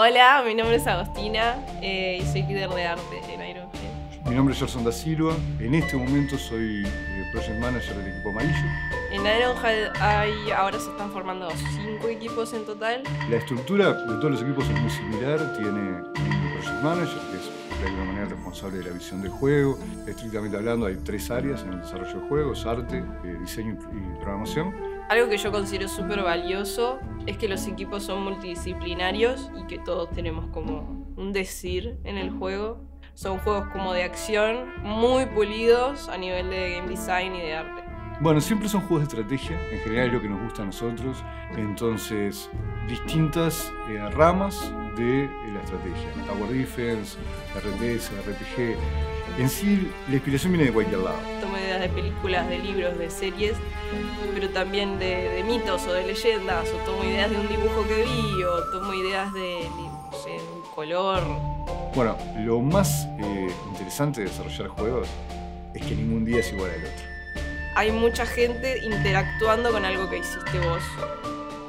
Hola, mi nombre es Agostina eh, y soy líder de arte en Iron Mi nombre es Gerson da Silva. En este momento soy eh, Project Manager del equipo amarillo. En Ironhead hay, ahora se están formando cinco equipos en total. La estructura de todos los equipos es muy similar. Tiene un Project Manager, que es de alguna manera responsable de la visión del juego. Estrictamente hablando, hay tres áreas en el desarrollo de juegos, arte, eh, diseño y programación. Algo que yo considero súper valioso es que los equipos son multidisciplinarios y que todos tenemos como un decir en el juego. Son juegos como de acción, muy pulidos a nivel de game design y de arte. Bueno, siempre son juegos de estrategia, en general es lo que nos gusta a nosotros. Entonces, distintas eh, ramas de eh, la estrategia. Tower Defense, RTS, RPG. En sí, la inspiración viene de cualquier lado. Ideas de películas, de libros, de series, pero también de, mitos o de leyendas, o tomo ideas de un dibujo que vi, o tomo ideas de, un color. Bueno, lo más eh, interesante de desarrollar juegos es que ningún día es igual al otro hay mucha gente interactuando con algo que hiciste vos.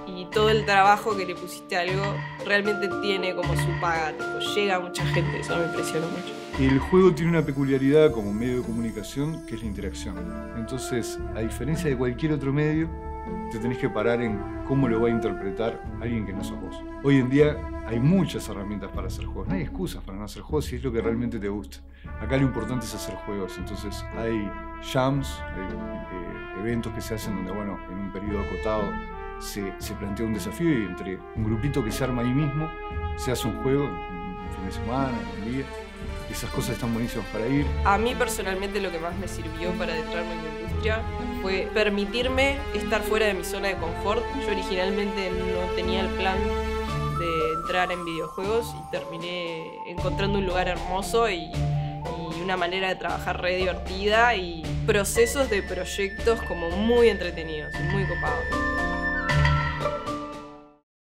Y todo el trabajo que le pusiste a algo realmente tiene como su paga, llega a mucha gente, eso me impresiona mucho. El juego tiene una peculiaridad como medio de comunicación que es la interacción. Entonces, a diferencia de cualquier otro medio, te tenés que parar en cómo lo va a interpretar alguien que no sos vos. Hoy en día hay muchas herramientas para hacer juegos, no hay excusas para no hacer juegos si es lo que realmente te gusta. Acá lo importante es hacer juegos, entonces hay jams, eh, eventos que se hacen donde, bueno, en un periodo acotado se, se, plantea un desafío y entre un grupito que se arma ahí mismo se hace un juego, fin de semana, un día. Esas cosas están buenísimas para ir. A mí personalmente lo que más me sirvió para adentrarme en la industria fue permitirme estar fuera de mi zona de confort. Yo originalmente no tenía el plan de entrar en videojuegos y terminé encontrando un lugar hermoso y una manera de trabajar re divertida y procesos de proyectos como muy entretenidos y muy copados.